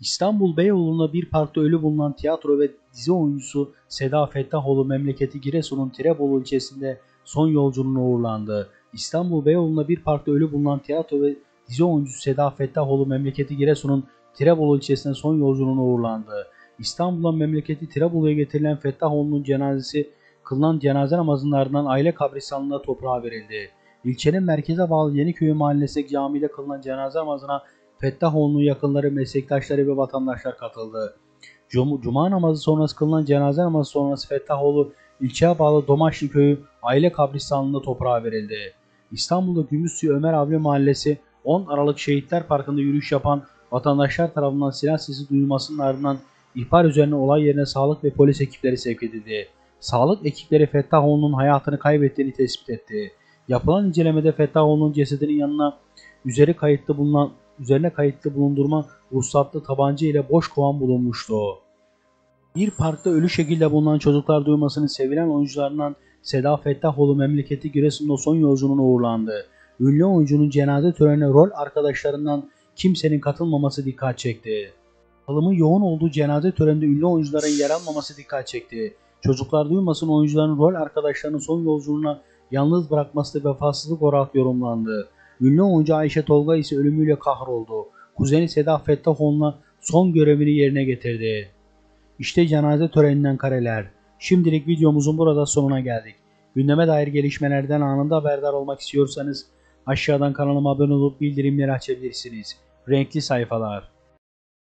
İstanbul Beyoğlu'nda bir parkta ölü bulunan tiyatro ve dizi oyuncusu Seda Fettahoğlu memleketi Giresun'un Tirebolu ilçesinde son yolculuğuna uğurlandı. İstanbul Beyoğlu'nda bir parkta ölü bulunan tiyatro ve dizi oyuncusu Seda Fettahoğlu memleketi Giresun'un Tirebolu ilçesinde son yolculuğuna uğurlandı. İstanbul'dan memleketi Tirebolu'ya getirilen Fettahoğlu'nun cenazesi kılınan cenaze namazının ardından aile kabristanlığına toprağa verildi. İlçenin merkeze bağlı Yeniköy mahallesi camide kılınan cenaze namazına Fettahoğlu'nun yakınları, meslektaşları ve vatandaşlar katıldı. Cum- Cuma namazı sonrası kılınan cenaze namazı sonrası Fettahoğlu ilçeye bağlı Domaşlı köyü aile kabristanlığında toprağa verildi. İstanbul'da Gümüşsuyu Ömer Avni Mahallesi 10 Aralık Şehitler Parkı'nda yürüyüş yapan vatandaşlar tarafından silah sesi duyulmasının ardından ihbar üzerine olay yerine sağlık ve polis ekipleri sevk edildi. Sağlık ekipleri Fettahoğlu'nun hayatını kaybettiğini tespit etti. Yapılan incelemede Fettahoğlu'nun cesedinin yanına üzeri kayıtlı bulunan üzerine kayıtlı bulundurma ruhsatlı tabanca ile boş kovan bulunmuştu. Bir parkta ölü şekilde bulunan çocuklar duymasını sevilen oyuncularından Seda Fettahoğlu memleketi Giresun'da son yolculuğuna uğurlandı. Ünlü oyuncunun cenaze törenine rol arkadaşlarından kimsenin katılmaması dikkat çekti. Alımın yoğun olduğu cenaze töreninde ünlü oyuncuların yer almaması dikkat çekti. Çocuklar duymasın oyuncuların rol arkadaşlarının son yolculuğuna yalnız bırakması vefasızlık olarak yorumlandı. Ünlü oyuncu Ayşe Tolga ise ölümüyle kahroldu. Kuzeni Seda Fettahoğlu'na son görevini yerine getirdi. İşte cenaze töreninden kareler. Şimdilik videomuzun burada sonuna geldik. Gündeme dair gelişmelerden anında haberdar olmak istiyorsanız aşağıdan kanalıma abone olup bildirimleri açabilirsiniz. Renkli sayfalar.